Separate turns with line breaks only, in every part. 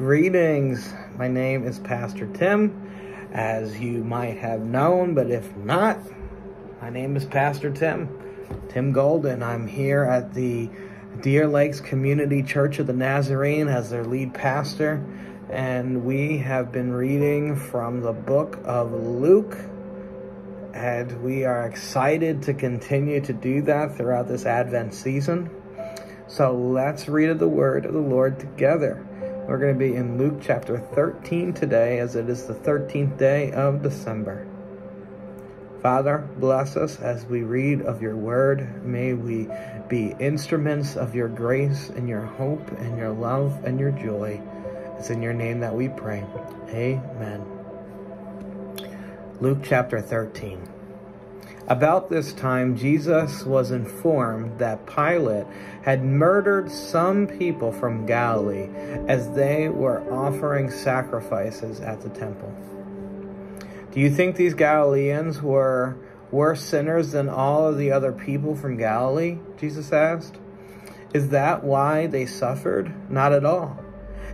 Greetings. My name is Pastor Tim, as you might have known, but if not, my name is Pastor Tim, Tim Golden. I'm here at the Deer Lakes Community Church of the Nazarene as their lead pastor, and we have been reading from the book of Luke, and we are excited to continue to do that throughout this Advent season. So let's read the word of the Lord together. We're going to be in Luke chapter 13 today, as it is the 13th day of December. Father, bless us as we read of your word. May we be instruments of your grace and your hope and your love and your joy. It's in your name that we pray. Amen. Luke chapter 13. About this time, Jesus was informed that Pilate had murdered some people from Galilee as they were offering sacrifices at the temple. Do you think these Galileans were worse sinners than all of the other people from Galilee? Jesus asked. Is that why they suffered? Not at all.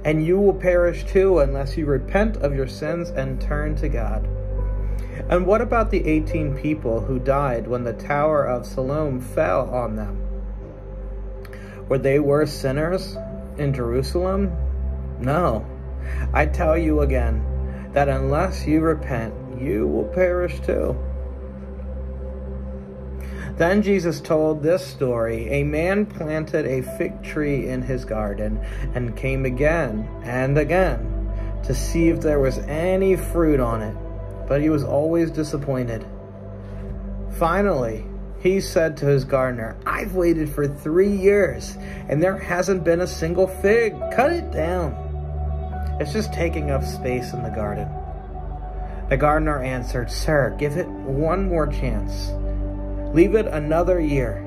And you will perish too unless you repent of your sins and turn to God. And what about the 18 people who died when the Tower of Siloam fell on them? Were they worse sinners in Jerusalem? No. I tell you again that unless you repent, you will perish too. Then Jesus told this story A man planted a fig tree in his garden and came again and again to see if there was any fruit on it but he was always disappointed. Finally, he said to his gardener, I've waited for three years, and there hasn't been a single fig. Cut it down. It's just taking up space in the garden. The gardener answered, Sir, give it one more chance. Leave it another year,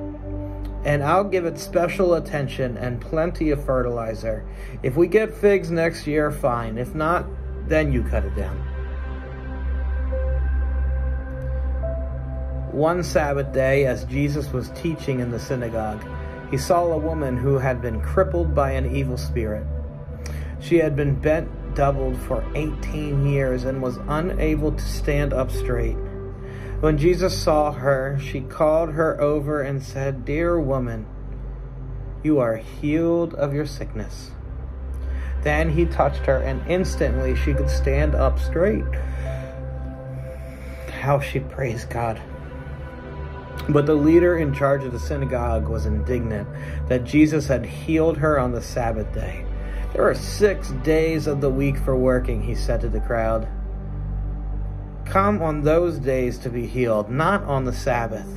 and I'll give it special attention and plenty of fertilizer. If we get figs next year, fine. If not, then you cut it down. One Sabbath day, as Jesus was teaching in the synagogue, he saw a woman who had been crippled by an evil spirit. She had been bent doubled for 18 years and was unable to stand up straight. When Jesus saw her, she called her over and said, Dear woman, you are healed of your sickness. Then he touched her, and instantly she could stand up straight. How she praised God. But the leader in charge of the synagogue was indignant that Jesus had healed her on the Sabbath day. There are six days of the week for working, he said to the crowd. Come on those days to be healed, not on the Sabbath.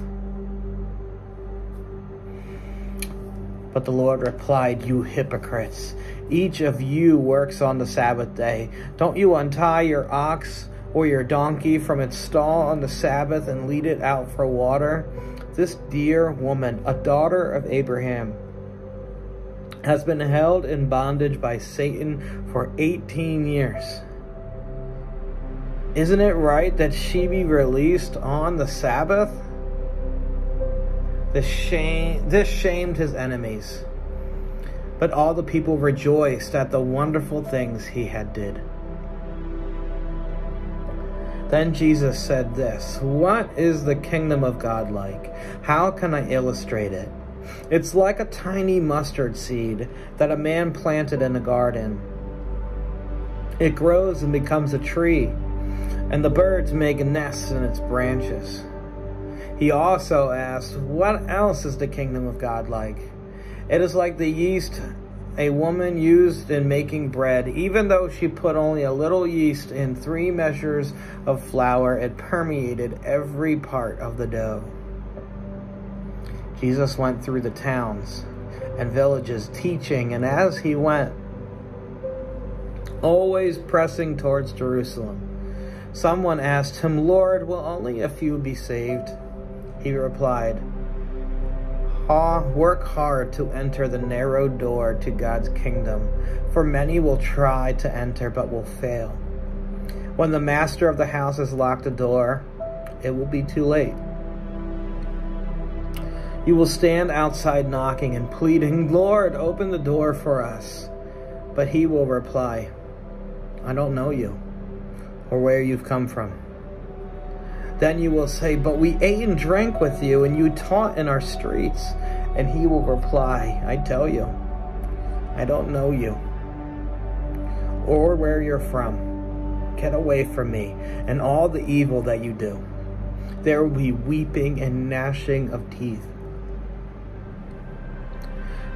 But the Lord replied, You hypocrites! Each of you works on the Sabbath day. Don't you untie your ox or your donkey from its stall on the Sabbath and lead it out for water? This dear woman, a daughter of Abraham, has been held in bondage by Satan for 18 years. Isn't it right that she be released on the Sabbath? This, shame, this shamed his enemies. But all the people rejoiced at the wonderful things he had did. Then Jesus said this What is the kingdom of God like? How can I illustrate it? It's like a tiny mustard seed that a man planted in a garden. It grows and becomes a tree, and the birds make nests in its branches. He also asked, What else is the kingdom of God like? It is like the yeast a woman used in making bread, even though she put only a little yeast in three measures of flour, it permeated every part of the dough. Jesus went through the towns and villages teaching, and as he went, always pressing towards Jerusalem, someone asked him, Lord, will only a few be saved? He replied, Ah, work hard to enter the narrow door to God's kingdom, for many will try to enter but will fail. When the master of the house has locked the door, it will be too late. You will stand outside knocking and pleading, Lord, open the door for us. But he will reply, I don't know you or where you've come from. Then you will say, But we ate and drank with you, and you taught in our streets. And he will reply, I tell you, I don't know you or where you're from. Get away from me and all the evil that you do. There will be weeping and gnashing of teeth.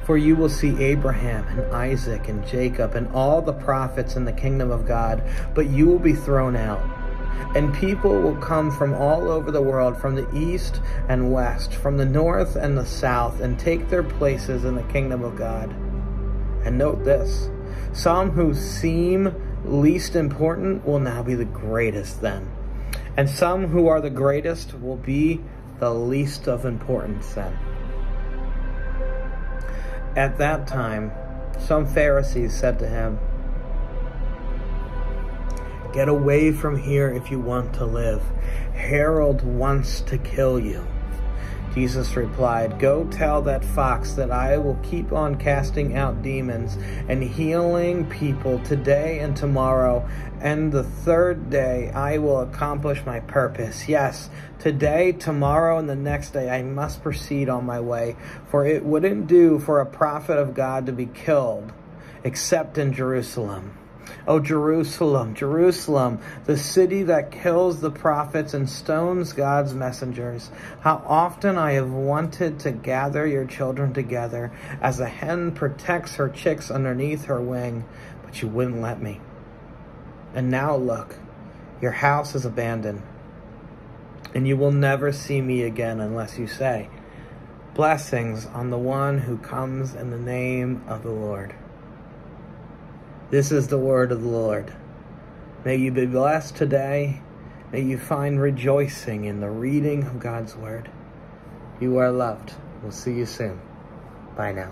For you will see Abraham and Isaac and Jacob and all the prophets in the kingdom of God, but you will be thrown out. And people will come from all over the world, from the east and west, from the north and the south, and take their places in the kingdom of God. And note this some who seem least important will now be the greatest then. And some who are the greatest will be the least of importance then. At that time, some Pharisees said to him, Get away from here if you want to live. Herod wants to kill you. Jesus replied, Go tell that fox that I will keep on casting out demons and healing people today and tomorrow, and the third day I will accomplish my purpose. Yes, today, tomorrow, and the next day I must proceed on my way, for it wouldn't do for a prophet of God to be killed except in Jerusalem. O Jerusalem, Jerusalem, the city that kills the prophets and stones God's messengers. How often I have wanted to gather your children together as a hen protects her chicks underneath her wing, but you wouldn't let me. And now look, your house is abandoned, and you will never see me again unless you say, Blessings on the one who comes in the name of the Lord. This is the word of the Lord. May you be blessed today. May you find rejoicing in the reading of God's word. You are loved. We'll see you soon. Bye now.